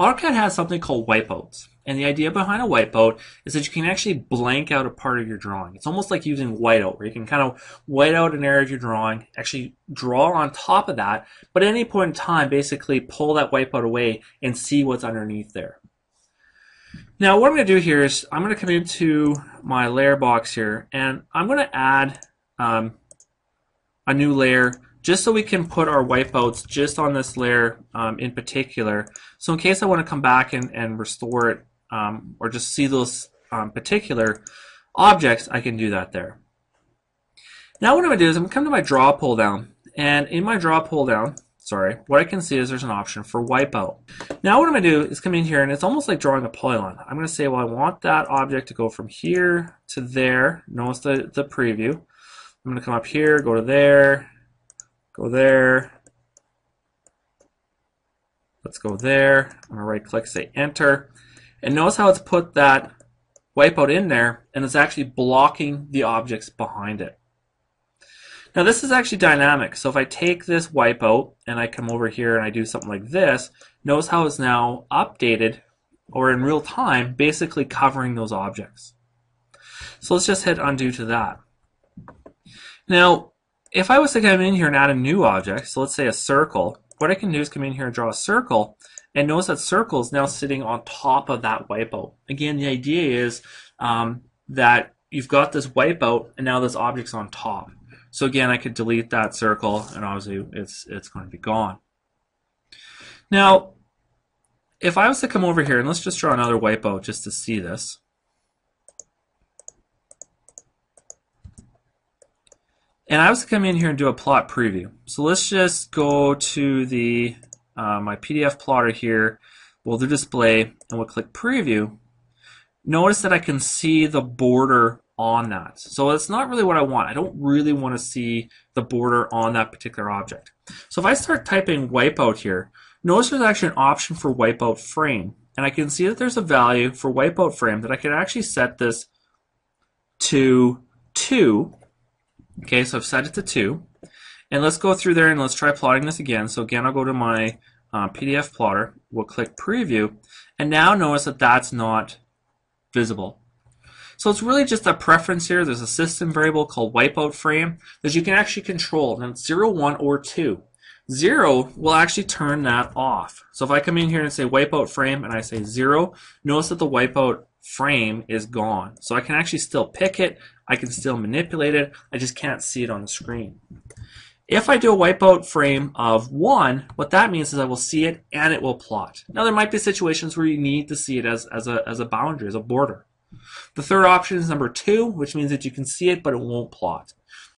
AutoCAD has something called wipeouts. And the idea behind a wipeout is that you can actually blank out a part of your drawing. It's almost like using whiteout, where you can kind of white out an area of your drawing, actually draw on top of that, but at any point in time, basically pull that wipeout away and see what's underneath there. Now, what I'm going to do here is I'm going to come into my layer box here, and I'm going to add um, a new layer just so we can put our wipeouts just on this layer um, in particular. So in case I want to come back and, and restore it um, or just see those um, particular objects, I can do that there. Now what I'm going to do is I'm going to come to my draw pull down. And in my draw pull down, sorry, what I can see is there's an option for wipeout. Now what I'm going to do is come in here and it's almost like drawing a polyline. I'm going to say, well, I want that object to go from here to there. Notice the, the preview. I'm going to come up here, go to there, go there. Let's go there. I'm going to right click, say enter. And notice how it's put that wipeout in there and it's actually blocking the objects behind it. Now this is actually dynamic. So if I take this wipeout and I come over here and I do something like this, notice how it's now updated or in real time basically covering those objects. So let's just hit undo to that. Now if I was to come in here and add a new object, so let's say a circle, what I can do is come in here and draw a circle and notice that circle is now sitting on top of that wipeout. Again, the idea is um, that you've got this wipeout and now this object's on top. So again, I could delete that circle and obviously it's, it's going to be gone. Now, if I was to come over here and let's just draw another wipeout just to see this. And I was to come in here and do a plot preview. So let's just go to the uh, my PDF plotter here. We'll do display and we'll click preview. Notice that I can see the border on that. So that's not really what I want. I don't really want to see the border on that particular object. So if I start typing wipeout here, notice there's actually an option for wipeout frame. And I can see that there's a value for wipeout frame that I can actually set this to 2. Okay, so I've set it to 2. And let's go through there and let's try plotting this again. So again, I'll go to my uh, PDF plotter. We'll click preview. And now notice that that's not visible. So it's really just a preference here. There's a system variable called wipeout frame that you can actually control. And it's 0, 1, or 2. 0 will actually turn that off. So if I come in here and say wipeout frame and I say 0, notice that the wipeout frame is gone. So I can actually still pick it. I can still manipulate it. I just can't see it on the screen. If I do a wipeout frame of 1, what that means is I will see it and it will plot. Now there might be situations where you need to see it as, as, a, as a boundary, as a border. The third option is number 2, which means that you can see it but it won't plot.